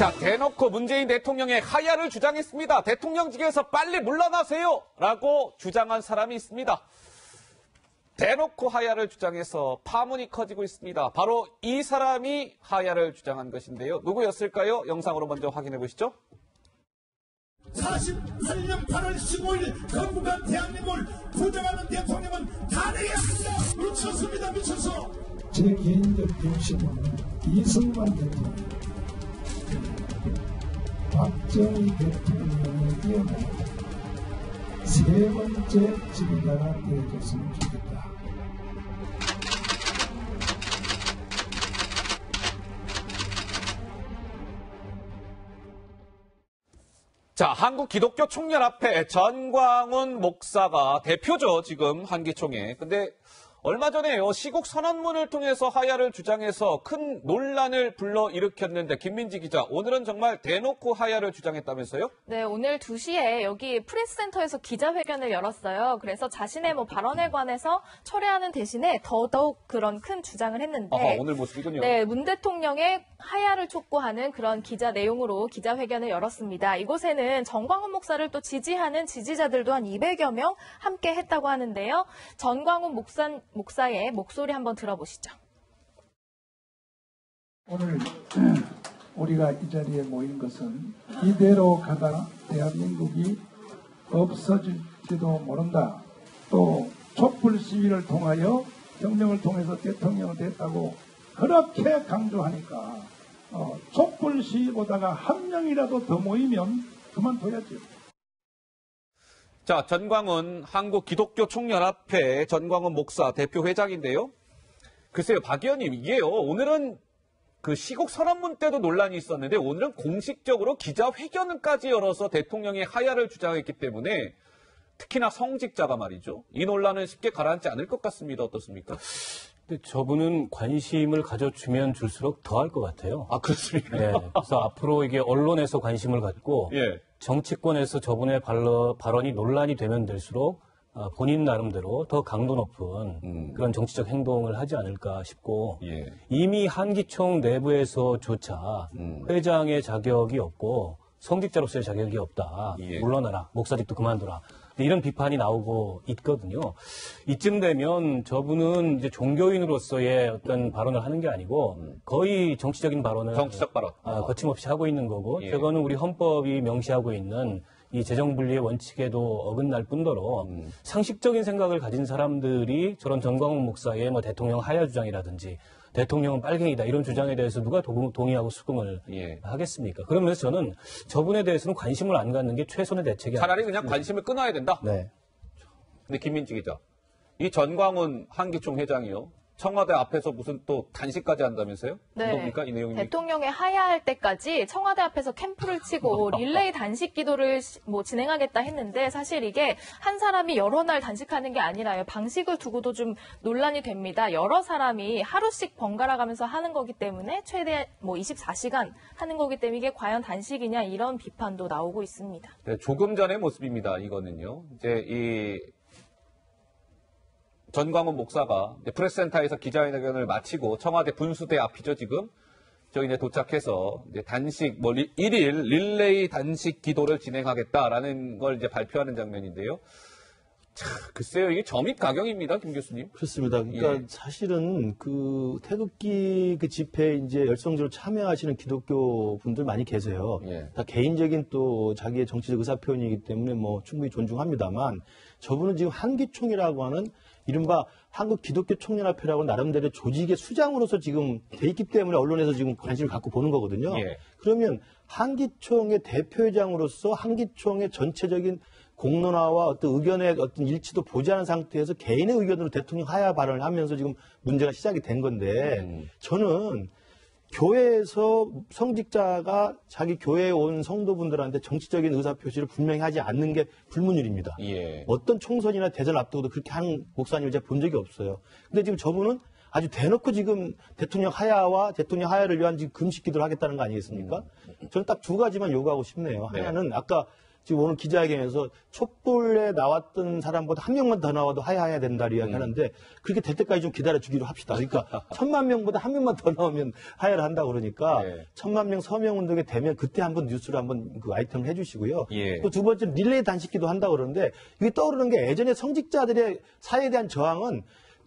자, 대놓고 문재인 대통령의 하야를 주장했습니다. 대통령직에서 빨리 물러나세요! 라고 주장한 사람이 있습니다. 대놓고 하야를 주장해서 파문이 커지고 있습니다. 바로 이 사람이 하야를 주장한 것인데요. 누구였을까요? 영상으로 먼저 확인해 보시죠. 48년 8월 15일 건국한 대한민국을 부정하는 대통령은 탄핵해야 합니다. 미쳤습니다. 미쳤어. 제 개인적 욕심은 이승만 대통령, 박정희 대통령에 이어서 세 번째 지도자가 되어줬으면 좋겠다. 자, 한국 기독교 총연합회 전광훈 목사가 대표죠, 지금 한기총회. 근데 얼마 전에요, 시국 선언문을 통해서 하야를 주장해서 큰 논란을 불러일으켰는데, 김민지 기자, 오늘은 정말 대놓고 하야를 주장했다면서요? 네, 오늘 2시에 여기 프레스센터에서 기자회견을 열었어요. 그래서 자신의 뭐 발언에 관해서 철회하는 대신에 더더욱 그런 큰 주장을 했는데. 아하, 오늘 모습이군요. 네, 문 대통령의 하야를 촉구하는 그런 기자 내용으로 기자회견을 열었습니다. 이곳에는 정광훈 목사를 또 지지하는 지지자들도 한 200여 명 함께 했다고 하는데요. 전광훈 목사, 목사의 목소리 한번 들어보시죠. 오늘 우리가 이 자리에 모인 것은 이대로 가다 대한민국이 없어질지도 모른다. 또 촛불 시위를 통하여 혁명을 통해서 대통령이 됐다고 그렇게 강조하니까 어, 촛불 시위보다가 한 명이라도 더 모이면 그만둬야죠. 자, 전광훈 한국 기독교 총연합회 전광훈 목사 대표 회장인데요. 글쎄요, 박 의원님, 이게요, 오늘은 그 시국 선언문 때도 논란이 있었는데 오늘은 공식적으로 기자회견까지 열어서 대통령의 하야를 주장했기 때문에 특히나 성직자가 말이죠. 이 논란은 쉽게 가라앉지 않을 것 같습니다. 어떻습니까? 근데 저분은 관심을 가져주면 줄수록 더 할 것 같아요. 아, 그렇습니까? 네, 그래서 앞으로 이게 언론에서 관심을 갖고 예. 정치권에서 저분의 발로- 발언이 논란이 되면 될수록 아, 본인 나름대로 더 강도 높은 음. 그런 정치적 행동을 하지 않을까 싶고 예. 이미 한기총 내부에서조차 음. 회장의 자격이 없고 성직자로서의 자격이 없다. 예. 물러나라. 목사직도 그만둬라. 근데 이런 비판이 나오고 있거든요. 이쯤 되면 저분은 이제 종교인으로서의 어떤 발언을 하는 게 아니고 거의 정치적인 발언을 음. 정치적 발언. 아, 거침없이 하고 있는 거고 예. 저거는 우리 헌법이 명시하고 있는 이 재정 분리의 원칙에도 어긋날 뿐더러 음. 상식적인 생각을 가진 사람들이 저런 전광훈 목사의 뭐 대통령 하야 주장이라든지 대통령은 빨갱이다 이런 주장에 대해서 누가 도- 동의하고 수긍을 예. 하겠습니까? 그러면서 저는 저분에 대해서는 관심을 안 갖는 게 최선의 대책이 차라리 아닐까 그냥 관심을 끊어야 된다. 네. 근데 김민지 기자, 이 전광훈 한기총 회장이요. 청와대 앞에서 무슨 또 단식까지 한다면서요? 뭡니까 이 내용이? 네. 대통령의 하야할 때까지 청와대 앞에서 캠프를 치고 릴레이 단식 기도를 시- 뭐 진행하겠다 했는데 사실 이게 한 사람이 여러 날 단식하는 게 아니라요. 방식을 두고도 좀 논란이 됩니다. 여러 사람이 하루씩 번갈아 가면서 하는 거기 때문에 최대 뭐 24시간 하는 거기 때문에 이게 과연 단식이냐 이런 비판도 나오고 있습니다. 네, 조금 전의 모습입니다. 이거는요. 이제 이 전광훈 목사가 프레스센터에서 기자회견을 마치고 청와대 분수대 앞이죠 지금. 저기 이제 도착해서 이제 단식 뭐 리, 1일 릴레이 단식 기도를 진행하겠다라는 걸 이제 발표하는 장면인데요. 자, 글쎄요 이게 점입 가경입니다, 김 교수님. 그렇습니다. 그러니까 예. 사실은 그 태극기 그 집회에 이제 열성적으로 참여하시는 기독교 분들 많이 계세요. 예. 다 개인적인 또 자기의 정치적 의사 표현이기 때문에 뭐 충분히 존중합니다만 저분은 지금 한기총이라고 하는 이른바 한국 기독교 총연합회라고 나름대로 조직의 수장으로서 지금 돼 있기 때문에 언론에서 지금 관심을 갖고 보는 거거든요. 예. 그러면 한기총의 대표회장으로서 한기총의 전체적인 공론화와 어떤 의견의 어떤 일치도 보지 않은 상태에서 개인의 의견으로 대통령 하야 발언을 하면서 지금 문제가 시작이 된 건데 음. 저는 교회에서 성직자가 자기 교회에 온 성도분들한테 정치적인 의사표시를 분명히 하지 않는 게 불문율입니다. 예. 어떤 총선이나 대전 앞두고도 그렇게 하는 목사님을 제가 본 적이 없어요. 근데 지금 저분은 아주 대놓고 지금 대통령 하야와 대통령 하야를 위한 지금 금식 기도를 하겠다는 거 아니겠습니까? 저는 딱 두 가지만 요구하고 싶네요. 네. 하나는 아까 지금 오늘 기자회견에서 촛불에 나왔던 사람보다 한 명만 더 나와도 하야해야 된다 음. 이야기 하는데 그렇게 될 때까지 좀 기다려 주기로 합시다. 그러니까 천만 명보다 한 명만 더 나오면 하야를 한다 그러니까 예. 천만 명 서명 운동이 되면 그때 한번 뉴스로 한번 그 아이템을 해주시고요. 예. 또두 번째 릴레이 단식기도 한다 그러는데 이게 떠오르는 게 예전에 성직자들의 사회에 대한 저항은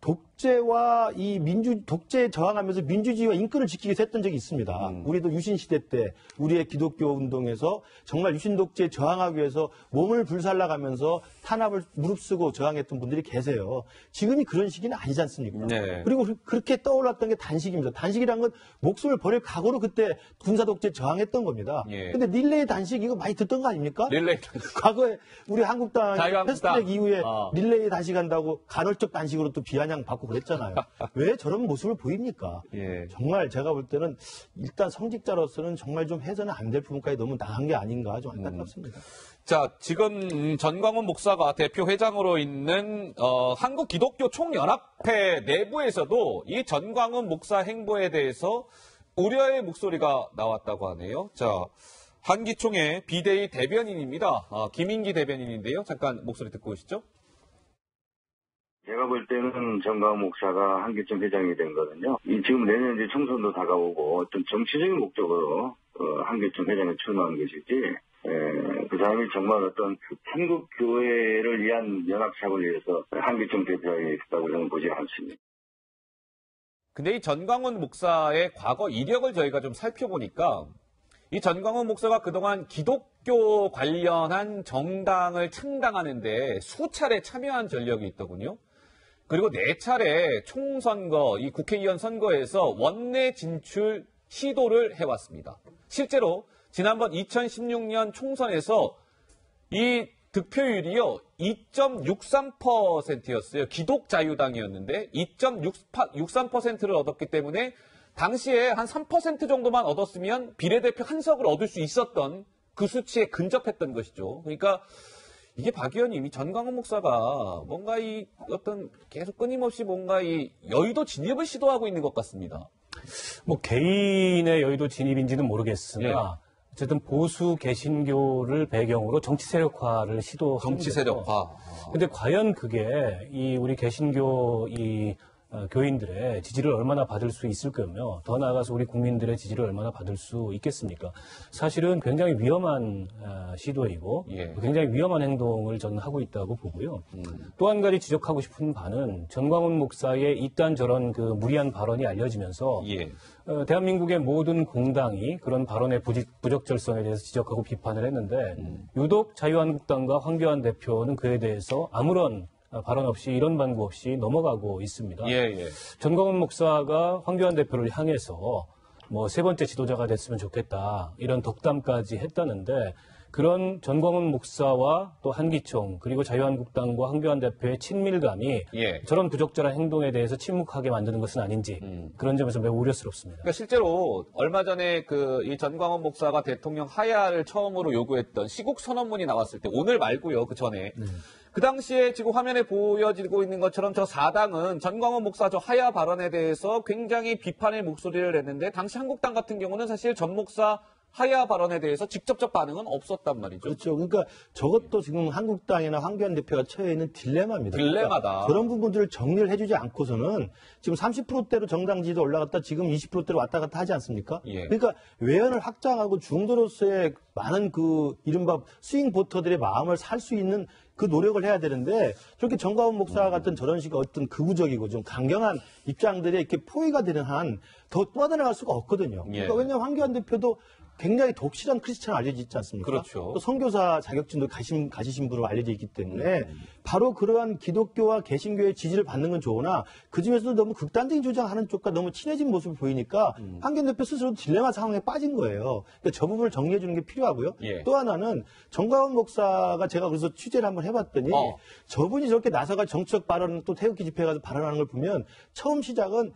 독 재와 이 민주 독재에 저항하면서 민주주의와 인권을 지키기 위해서 했던 적이 있습니다. 음. 우리도 유신 시대 때 우리의 기독교 운동에서 정말 유신 독재에 저항하기 위해서 몸을 불살라가면서 탄압을 무릅쓰고 저항했던 분들이 계세요. 지금이 그런 시기는 아니지 않습니까? 네. 그리고 그- 그렇게 떠올랐던 게 단식입니다. 단식이란 건 목숨을 버릴 각오로 그때 군사 독재 저항했던 겁니다. 예. 근데 릴레이 단식 이거 많이 듣던 거 아닙니까? 릴레이 과거에 우리 한국당. 패스트트랙 이후에 어. 릴레이 단식한다고 간헐적 단식으로 또 비아냥 받고 그랬잖아요. 왜 저런 모습을 보입니까? 예. 정말 제가 볼 때는 일단 성직자로서는 정말 좀 해서는 안 될 부분까지 너무 나간 게 아닌가 좀 안타깝습니다. 자, 지금 전광훈 목사가 대표 회장으로 있는 어, 한국 기독교 총연합회 내부에서도 이 전광훈 목사 행보에 대해서 우려의 목소리가 나왔다고 하네요. 자, 한기총의 비대위 대변인입니다. 아, 김인기 대변인인데요. 잠깐 목소리 듣고 오시죠. 제가 볼 때는 정가훈 목사가 한기총 회장이 된 거는요. 이 지금 내년 이제 총선도 다가오고 어떤 정치적인 목적으로 어, 한기총 회장에 출마한 것이지. 에, 그 사람이 정말 어떤 그 한국 교회를 위한 연합착을 위해서 한기총 대표에 있다고 저는 보지 않습니다. 근데 이 전광훈 목사의 과거 이력을 저희가 좀 살펴보니까 이 전광훈 목사가 그동안 기독교 관련한 정당을 창당하는데 수차례 참여한 전력이 있더군요. 그리고 네 차례 총선거, 이 국회의원 선거에서 원내 진출 시도를 해왔습니다. 실제로 지난번 2016년 총선에서 이 득표율이요, 2.63%였어요. 기독 자유당이었는데, 2.63%를 얻었기 때문에, 당시에 한 3% 정도만 얻었으면 비례대표 한 석을 얻을 수 있었던 그 수치에 근접했던 것이죠. 그러니까, 이게 박 의원님이 전광훈 목사가 뭔가 이 어떤 계속 끊임없이 뭔가 이 여의도 진입을 시도하고 있는 것 같습니다. 뭐 개인의 여의도 진입인지는 모르겠으나 예. 어쨌든 보수 개신교를 배경으로 정치 세력화를 시도하는 정치 거죠. 세력화. 근데 과연 그게 이 우리 개신교 이 어, 교인들의 지지를 얼마나 받을 수 있을 거며 더 나아가서 우리 국민들의 지지를 얼마나 받을 수 있겠습니까? 사실은 굉장히 위험한 어, 시도이고 예. 굉장히 위험한 행동을 저는 하고 있다고 보고요. 또한 가지 지적하고 싶은 바는 전광훈 목사의 이딴 저런 그 무리한 발언이 알려지면서 예. 어, 대한민국의 모든 공당이 그런 발언의 부지- 부적 절성에 대해서 지적하고 비판을 했는데 유독 자유한국당과 황교안 대표는 그에 대해서 아무런 어, 발언 없이 이런 반구 없이 넘어가고 있습니다. 예, 예. 전광훈 목사가 황교안 대표를 향해서 뭐 세 번째 지도자가 됐으면 좋겠다 이런 덕담까지 했다는데 그런 전광훈 목사와 또 한기총 그리고 자유한국당과 황교안 대표의 친밀감이 예. 저런 부적절한 행동에 대해서 침묵하게 만드는 것은 아닌지 그런 점에서 매우 우려스럽습니다. 그러니까 실제로 얼마 전에 그 이 전광훈 목사가 대통령 하야를 처음으로 요구했던 시국 선언문이 나왔을 때 오늘 말고요 그 전에 그 당시에 지금 화면에 보여지고 있는 것처럼 저 사당은 전광훈 목사 저 하야 발언에 대해서 굉장히 비판의 목소리를 냈는데 당시 한국당 같은 경우는 사실 전 목사 하야 발언에 대해서 직접적 반응은 없었단 말이죠. 그렇죠. 그러니까 저것도 지금 한국당이나 황교안 대표가 처해 있는 딜레마입니다. 딜레마다. 그러니까 그런 부분들을 정리를 해주지 않고서는 지금 30%대로 정당 지지도 올라갔다 지금 20%대로 왔다 갔다 하지 않습니까? 예. 그러니까 외연을 확장하고 중도로서의 많은 그 이른바 스윙 보터들의 마음을 살 수 있는 그 노력을 해야 되는데 저렇게 정가훈 음. 목사 같은 저런 식의 어떤 극우적이고 좀 강경한 입장들에 이렇게 포위가 되는 한더 빠져나갈 수가 없거든요. 예. 그러니까 왜냐하면 황교안 대표도 굉장히 독실한 크리스찬 알려져 있지 않습니까? 그렇죠. 또 선교사 자격증도 가신, 가지신 분으로 알려져 있기 때문에 바로 그러한 기독교와 개신교의 지지를 받는 건 좋으나 그 중에서도 너무 극단적인 주장하는 쪽과 너무 친해진 모습을 보이니까 한견 대표 스스로 딜레마 상황에 빠진 거예요. 그러니까 저 부분을 정리해 주는 게 필요하고요. 예. 또 하나는 정가원 목사가 제가 그래서 취재를 한번 해봤더니 어. 저분이 저렇게 나서가 정치적 발언 또 태극기 집회 가서 발언하는 걸 보면 처음 시작은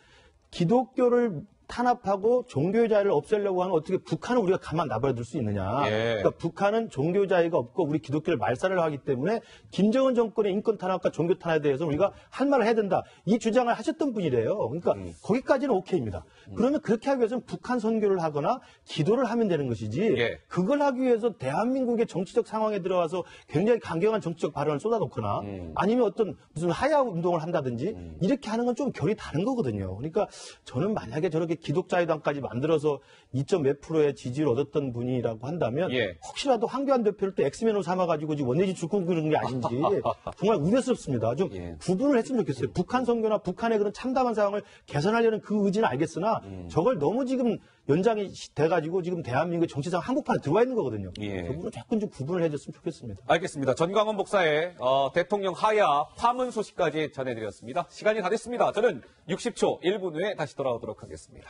기독교를 탄압하고 종교의 자유를 없애려고 하는 어떻게 북한을 우리가 가만 놔버려둘 수 있느냐. 예. 그러니까 북한은 종교 자유가 없고 우리 기독교를 말살을 하기 때문에 김정은 정권의 인권 탄압과 종교 탄압에 대해서 우리가 할 말을 해야 된다. 이 주장을 하셨던 분이래요. 그러니까 음. 거기까지는 오케이입니다. 그러면 그렇게 하기 위해서는 북한 선교를 하거나 기도를 하면 되는 것이지 예. 그걸 하기 위해서 대한민국의 정치적 상황에 들어와서 굉장히 강경한 정치적 발언을 쏟아놓거나 음. 아니면 어떤 무슨 하야 운동을 한다든지 이렇게 하는 건 좀 결이 다른 거거든요. 그러니까 저는 만약에 저렇게 기독자유당까지 만들어서 2점 몇 프로의 지지를 얻었던 분이라고 한다면 예. 혹시라도 황교안 대표를 또 엑스맨으로 삼아가지고 지금 원내지 죽고 그런 게 아닌지 정말 우려스럽습니다. 좀 예. 구분을 했으면 좋겠어요. 북한 선교나 북한의 그런 참담한 상황을 개선하려는 그 의지는 알겠으나 음. 저걸 너무 지금 연장이 돼가지고 지금 대한민국 정치상 한국판에 들어와 있는 거거든요. 예. 그 부분은 조금 좀 구분을 해줬으면 좋겠습니다. 알겠습니다. 전광훈 목사의 어, 대통령 하야 파문 소식까지 전해드렸습니다. 시간이 다 됐습니다. 저는 60초 1분 후에 다시 돌아오도록 하겠습니다.